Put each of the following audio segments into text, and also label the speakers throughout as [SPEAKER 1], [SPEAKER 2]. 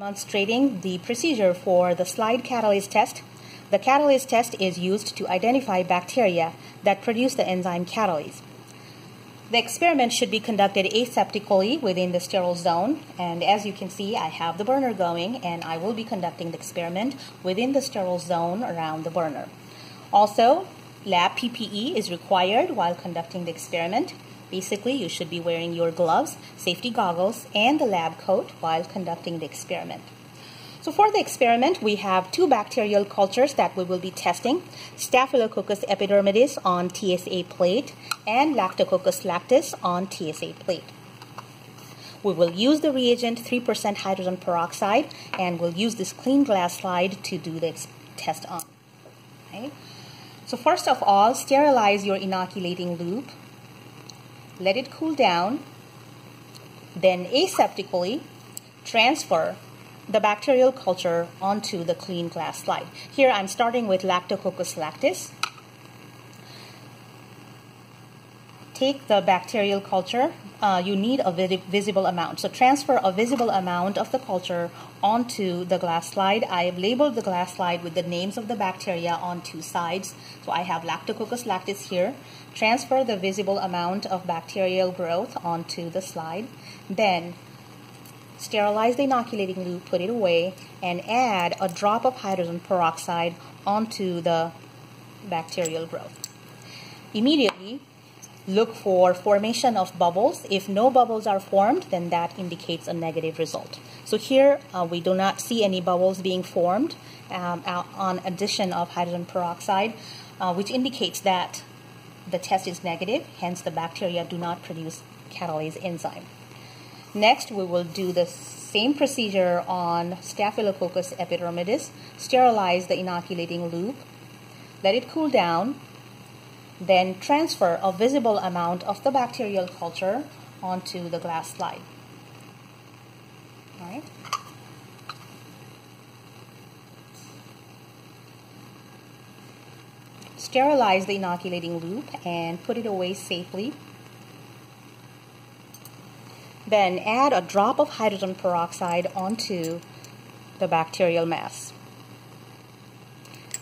[SPEAKER 1] Demonstrating the procedure for the slide catalase test. The catalase test is used to identify bacteria that produce the enzyme catalase. The experiment should be conducted aseptically within the sterile zone and as you can see I have the burner going and I will be conducting the experiment within the sterile zone around the burner. Also, lab PPE is required while conducting the experiment. Basically, you should be wearing your gloves, safety goggles, and the lab coat while conducting the experiment. So for the experiment, we have two bacterial cultures that we will be testing, Staphylococcus epidermidis on TSA plate and Lactococcus lactis on TSA plate. We will use the reagent 3% hydrogen peroxide and we'll use this clean glass slide to do the test on. Okay. So first of all, sterilize your inoculating loop let it cool down, then aseptically transfer the bacterial culture onto the clean glass slide. Here I'm starting with Lactococcus lactis. Take the bacterial culture, uh, you need a visible amount. So transfer a visible amount of the culture onto the glass slide. I have labeled the glass slide with the names of the bacteria on two sides. So I have Lactococcus lactis here. Transfer the visible amount of bacterial growth onto the slide. Then sterilize the inoculating loop, put it away, and add a drop of hydrogen peroxide onto the bacterial growth. Immediately, look for formation of bubbles. If no bubbles are formed, then that indicates a negative result. So here uh, we do not see any bubbles being formed um, on addition of hydrogen peroxide, uh, which indicates that the test is negative, hence the bacteria do not produce catalase enzyme. Next, we will do the same procedure on Staphylococcus epidermidis, sterilize the inoculating loop, let it cool down, then transfer a visible amount of the bacterial culture onto the glass slide. All right. Sterilize the inoculating loop and put it away safely. Then add a drop of hydrogen peroxide onto the bacterial mass.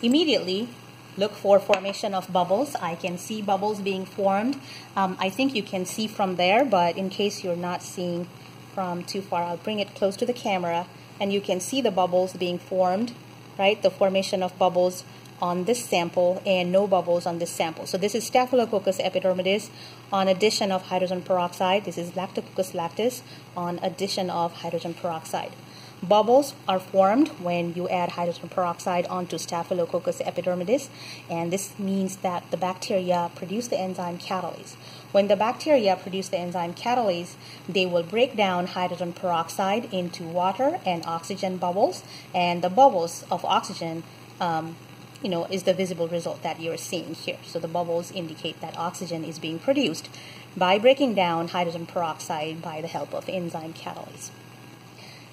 [SPEAKER 1] Immediately, look for formation of bubbles. I can see bubbles being formed. Um, I think you can see from there, but in case you're not seeing from too far, I'll bring it close to the camera and you can see the bubbles being formed, right? The formation of bubbles on this sample and no bubbles on this sample. So this is Staphylococcus epidermidis on addition of hydrogen peroxide. This is Lactococcus lactis on addition of hydrogen peroxide. Bubbles are formed when you add hydrogen peroxide onto Staphylococcus epidermidis, and this means that the bacteria produce the enzyme catalase. When the bacteria produce the enzyme catalase, they will break down hydrogen peroxide into water and oxygen bubbles, and the bubbles of oxygen um, you know, is the visible result that you're seeing here. So the bubbles indicate that oxygen is being produced by breaking down hydrogen peroxide by the help of enzyme catalase.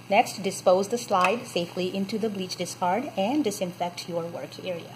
[SPEAKER 1] Next, dispose the slide safely into the bleach discard and disinfect your work area.